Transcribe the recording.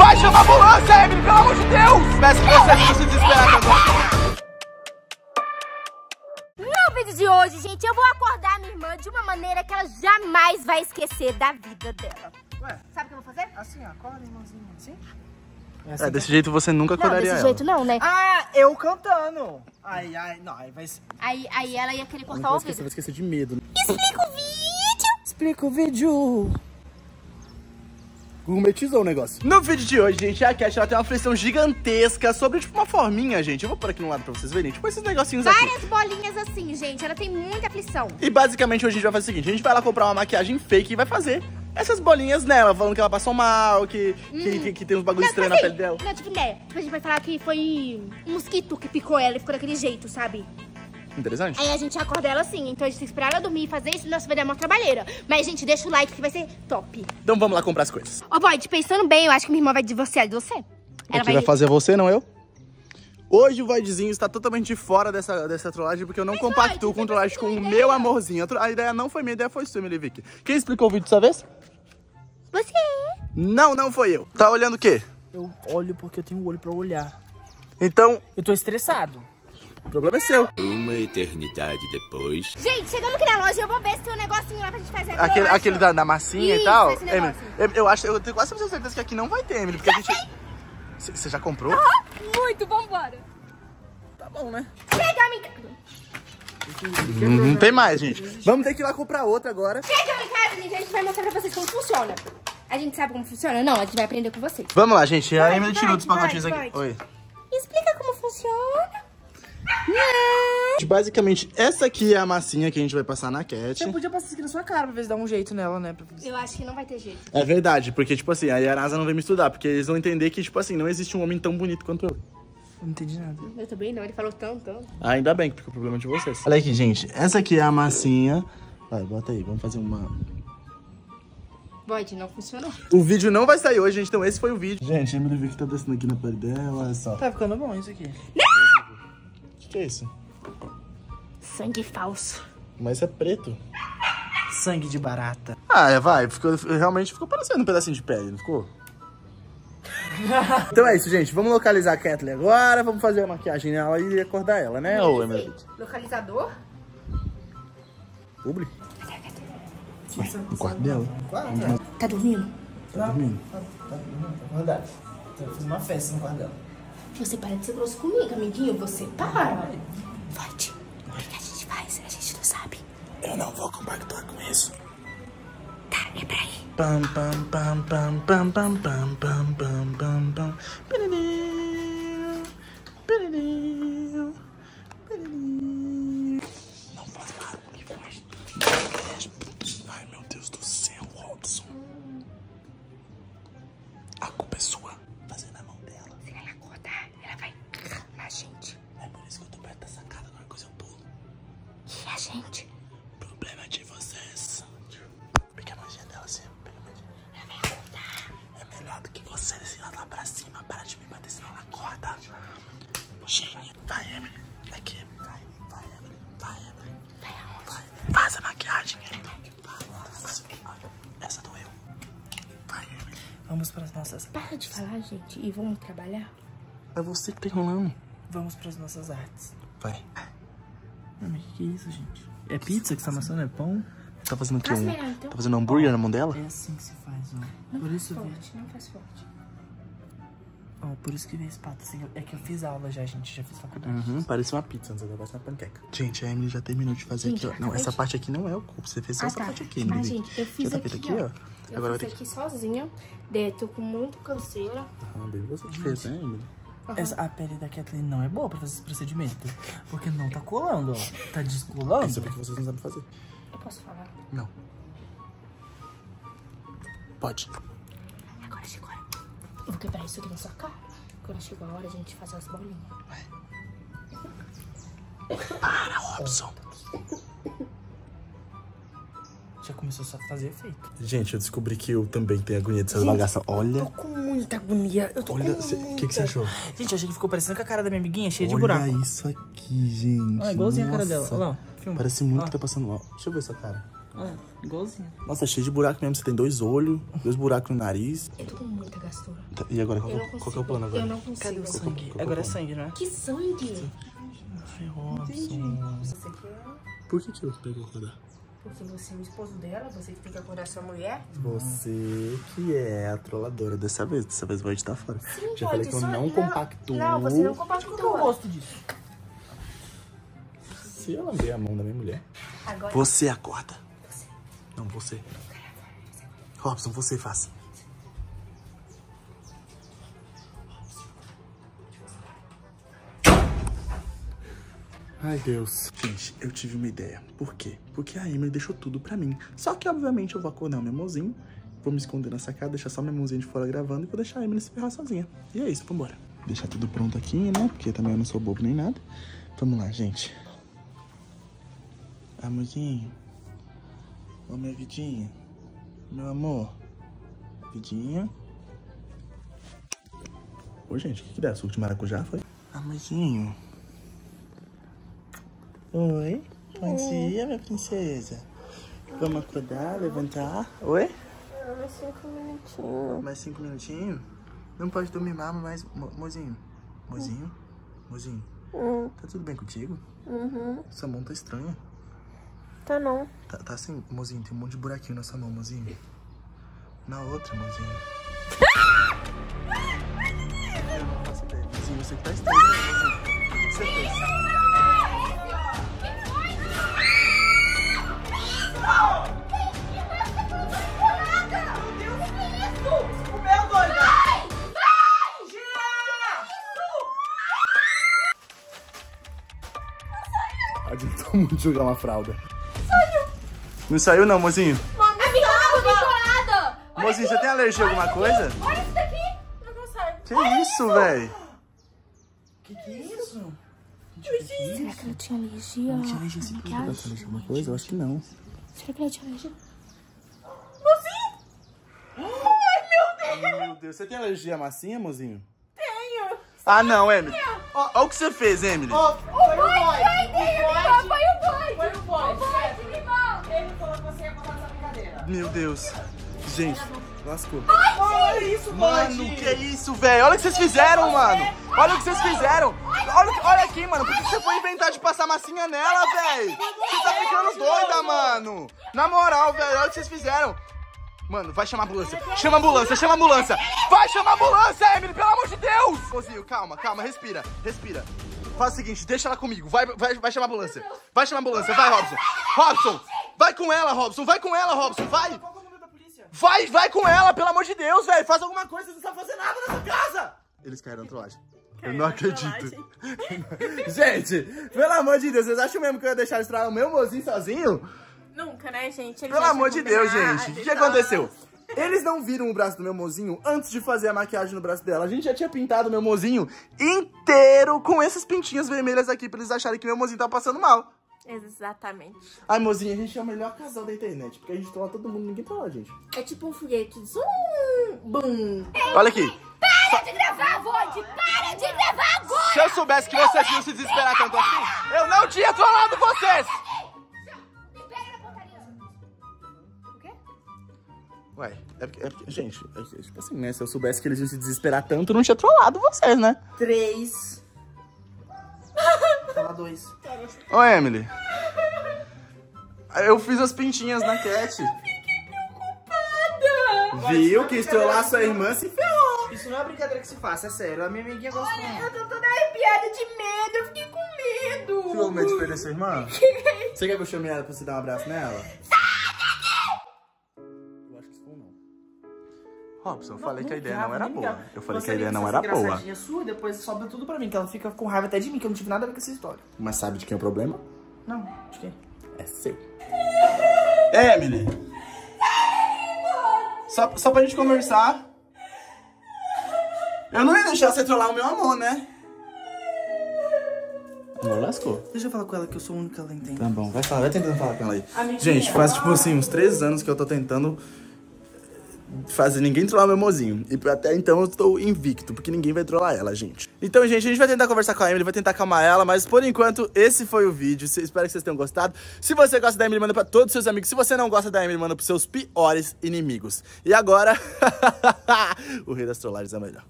Vai chamar a ambulância, Emily, pelo amor de Deus! Peço que você não se desespere agora. No vídeo de hoje, gente, eu vou acordar minha irmã de uma maneira que ela jamais vai esquecer da vida dela. Ué, Sabe o que eu vou fazer? assim, acorda, irmãozinho, assim? É, desse jeito você nunca Não, acordaria desse ela. jeito não, né? Ah, eu cantando. Ai, ai, não, aí vai ser... Aí, aí ela ia querer cortar o ouvido. esquecer, vai esquecer de medo. né? Explica o vídeo! Explica o vídeo. Gourmetizou o negócio. No vídeo de hoje, gente, a Cat ela tem uma aflição gigantesca sobre, tipo, uma forminha, gente. Eu vou pôr aqui no lado pra vocês verem. Tipo, esses negocinhos aqui. Várias bolinhas assim, gente. Ela tem muita aflição. E basicamente hoje a gente vai fazer o seguinte: a gente vai lá comprar uma maquiagem fake e vai fazer essas bolinhas nela, falando que ela passou mal, que, que, que, que tem uns bagulho estranho na assim, pele dela. Não, tipo, né? Tipo, a gente vai falar que foi um mosquito que picou ela e ficou daquele jeito, sabe? Interessante? Aí a gente acorda ela assim. Então a gente tem que esperar ela dormir e fazer isso, nossa, vai dar uma trabalheira. Mas, gente, deixa o like que vai ser top. Então vamos lá comprar as coisas. Ó, Void, pensando bem, eu acho que minha irmã vai divorciar de você. Ela o que vai fazer você, não eu? Hoje o Voidzinho está totalmente fora dessa, dessa trollagem, porque eu não Mas, compactuo Void, com trollagem com o meu amorzinho. A ideia não foi minha, a ideia foi sua, Emily Vick. Quem explicou o vídeo dessa vez? Você. Não, não foi eu. Tá olhando o quê? Eu olho porque eu tenho o olho pra olhar. Então, Eu tô estressado. O problema é seu. Uma eternidade depois. Gente, chegando aqui na loja, eu vou ver se tem um negocinho lá pra gente fazer. Aquele, Eu aquele da, da massinha Isso, e tal. esse Emily, eu, eu acho, eu tenho quase certeza que aqui não vai ter, Emily, porque a gente. Você já comprou? Muito, vambora. Tá bom, né? Chega, casa. Não, não tem mais, gente. Vamos ter que ir lá comprar outra agora. Chega em casa, gente. A gente vai mostrar pra vocês como funciona. A gente sabe como funciona? Não, a gente vai aprender com vocês. Vamos lá, gente. A Emily vai, tirou dos pacotinhos vai. aqui. Oi. Explica como funciona. Não. Basicamente, essa aqui é a massinha que a gente vai passar na Cat. Você podia passar isso aqui na sua cara pra ver se dá um jeito nela, né? Pra- Eu acho que não vai ter jeito. É verdade, porque, tipo assim, a Yarasa não veio me estudar, porque eles vão entender que, tipo assim, não existe um homem tão bonito quanto eu. Eu não entendi nada. Eu também não, ele falou tanto, tanto. Ainda bem, porque o problema é de vocês. Olha aqui, gente. Essa aqui é a massinha. Vai, bota aí, vamos fazer uma. Void, não funcionou. O vídeo não vai sair hoje, gente, então esse foi o vídeo. Gente, a Emily Vick tá descendo aqui na pele dela, olha só. Tá ficando bom isso aqui. O que, que é isso? Sangue falso. Mas isso é preto. Sangue de barata. Ah, é, vai. Ficou, realmente ficou parecendo um pedacinho de pele, não ficou? então é isso, gente. Vamos localizar a Kathleen agora. Vamos fazer a maquiagem nela e acordar ela, né? Ô, Emily Vick? Localizador? Publi? No quarto dela? Tá dormindo? Tá dormindo? Verdade. Eu fiz uma festa no quarto dela. Você para de ser grosso comigo, amiguinho. Você para. Void, o que que a gente faz? A gente não sabe. Eu não vou compactuar com isso. Tá, é pra ir. Pam, pam, pam, pam, pam, pam, pam, pam, pam, pam, pam. De falar, gente, e vamos trabalhar? É você que tá enrolando. Vamos pras nossas artes. Vai. Não, mas que que é isso, gente? É pizza que você tá amassando? É pão? Tá fazendo o quê? Um, melhor, então. tá fazendo um hambúrguer na mão dela? É assim que se faz, ó. Não por faz isso, forte, não faz forte. ó, por isso que veio espata. assim, É que eu fiz aula já, gente. Já fiz faculdade. Uhum, parece uma pizza, agora parece uma panqueca. Gente, a Emily já terminou de fazer Gente, aqui, ó. Não, essa de- parte aqui não é o cubo. Você fez só Ah, essa tá. parte aqui, Ah, Emily. gente, eu fiz Já tá aqui, feito ó. ó. Eu Agora vai fiz ter que... aqui sozinha. Daí, tô com muito canseira. Ah, bem, você que fez, né, Emily? Essa, a pele da Kathleen não é boa pra fazer esse procedimento. Porque não tá colando, ó. Tá descolando. Isso é porque vocês não sabem fazer. Eu posso falar? Não. Pode. Agora chegou a hora. Eu vou quebrar isso aqui na sua cara. Quando chegou a hora, a gente faz as bolinhas. Para, Robson. Já começou só a fazer efeito. Gente, eu descobri que eu também tenho agonia dessa bagaça. Olha. Tô com muita agonia. Eu tô Olha, com cê- o que, que você achou? Gente, eu achei que ficou parecendo com a cara da minha amiguinha, cheia de Olha buraco. isso aqui, gente. Olha, igualzinho a cara dela. Nossa. Olha lá. Filma. Parece muito Ó. que tá passando mal. Deixa eu ver essa cara. É, igualzinho. Nossa, é cheio de buraco mesmo. Você tem dois olhos, dois buracos no nariz. Eu tô com muita gastura. Tá, E agora, qual, Eu qual que é o plano agora? Eu não consigo. Cadê o sangue? Agora é sangue, não é? Que sangue? Ai, Robson. Você quer? Por que que eu pego acordar? Porque você é o esposo dela, você que tem que acordar sua mulher. Você que é a trolladora dessa vez. Dessa vez vai estar fora. Sim, Já pode, falei que eu não compactuo. Não, você não Qual que é o compactua. gosto disso? Se eu lamber a mão da minha mulher. Agora, Você acorda. Não, você. Robson, você faça. Ai, Deus. Gente, eu tive uma ideia. Por quê? Porque a Emily deixou tudo pra mim. Só que, obviamente, eu vou acordar o meu mozinho, vou me esconder na sacada, deixar só minha mãozinha de fora gravando e vou deixar a Emily se ferrar sozinha. E é isso, vambora. Deixar tudo pronto aqui, né? Porque também eu não sou bobo nem nada. Vamos lá, gente. Amorzinho. Ô, minha vidinha. Meu amor. Vidinha. Ô, gente, o que que dá? Suco de maracujá, foi? Amorzinho. Oi. Bom dia, minha princesa. Vamos acordar, levantar. Oi? mais cinco minutinhos. Mais cinco minutinhos? Não pode dormir mais, mas... mo- Mozinho. Mozinho. Mozinho. Tá tudo bem contigo? Uhum. Sua mão tá estranha. Tá não. Tá, tá assim, mozinho, tem um monte de buraquinho nessa mão, mozinho. Na outra, mozinho. Eu não faço ideia. Mozinho, você que tá estranho, muito jogar uma fralda. Saiu! Não saiu não, mozinho? Amiga, eu tô chorada! Mozinho, você tem alergia a alguma coisa? Olha isso daqui! Não consegue. Que isso, velho? Que que é isso? Será que ela tinha alergia? Você tem alergia a alguma coisa? Eu acho que não. Será que ela tinha alergia? Meu Deus, você tem alergia à massinha, mozinho? Tenho. Ah, não, Emily. Olha o que você fez, Emily. Foi o boy! Foi o boy! Foi o boy! Ele falou que você ia contar essa brincadeira. Meu Deus. Gente, lascou. Olha isso, Mano, que isso, velho? Olha o que vocês fizeram, mano. Olha o que vocês fizeram. Olha, olha aqui, mano. Por que você foi inventar de passar massinha nela, velho? Você tá ficando doida, mano. Na moral, velho, olha o que vocês fizeram. Mano, vai chamar a ambulância. Chama a ambulância, chama a ambulância. Vai chamar a ambulância, Emily, pelo amor de Deus. Mozinho, calma, calma, respira, respira. Faz o seguinte, deixa ela comigo. Vai, vai, vai chamar a ambulância. Vai chamar a ambulância, vai, Robson. Robson, vai com ela, Robson. Vai com ela, Robson. Vai. Qual que é o número da polícia? Vai, vai com ela, pelo amor de Deus, velho. Faz alguma coisa, você não sabe fazer nada nessa casa. Eles caíram na trollagem. Eu não acredito. Gente, pelo amor de Deus, vocês acham mesmo que eu ia deixar eles trair o meu mozinho sozinho? Nunca, né, gente? Eles Pelo amor de Deus, gente. O que, que aconteceu? Eles não viram o braço do meu mozinho antes de fazer a maquiagem no braço dela. A gente já tinha pintado o meu mozinho inteiro com essas pintinhas vermelhas aqui pra eles acharem que meu mozinho tá passando mal. Exatamente. Ai, mozinho, a gente é o melhor casal da internet, porque a gente trola todo mundo, ninguém trola a gente. É tipo um foguete. Zum, bum. Olha aqui. Para de gravar, Vode! Para de gravar agora! Se eu soubesse que vocês iam se desesperar tanto assim, eu não tinha trollado vocês! Me pega na pontaria. O quê? Ué, é porque, é porque- gente, é, que, tipo assim, né? Se eu soubesse que eles iam se desesperar tanto, eu não tinha trollado vocês, né? Três. Fala dois. Ô, Emily. Eu fiz as pintinhas na Cat. Viu? Quis trollar sua irmã, se ferrou. Isso não é brincadeira que se faça, é sério. A minha amiguinha gosta muito. Eu tô toda arrepiada de medo, eu fiquei com medo. Ficou com medo de perder sua irmã? Você quer que eu chame ela pra você dar um abraço nela? Robson, eu falei que a ideia não era boa. Eu falei que a ideia não era boa. engraçadinha sua, depois sobra tudo pra mim, que ela fica com raiva até de mim, que eu não tive nada a ver com essa história. Mas sabe de quem é o problema? Não, de quê? É seu. É, Emily. Só, só pra gente conversar. Eu não ia deixar você trollar o meu amor, né? Amor lascou. Deixa eu falar com ela que eu sou o único que ela entende. Tá bom, vai falar, vai tentando falar com ela aí. Gente, faz tipo assim, uns três anos que eu tô tentando fazer ninguém trollar meu mozinho. E até então eu estou invicto, porque ninguém vai trollar ela, gente. Então, gente, a gente vai tentar conversar com a Emily, vai tentar acalmar ela, mas por enquanto esse foi o vídeo. Espero que vocês tenham gostado. Se você gosta da Emily, manda pra todos os seus amigos. Se você não gosta da Emily, manda pros seus piores inimigos. E agora, o rei das trollagens é melhor.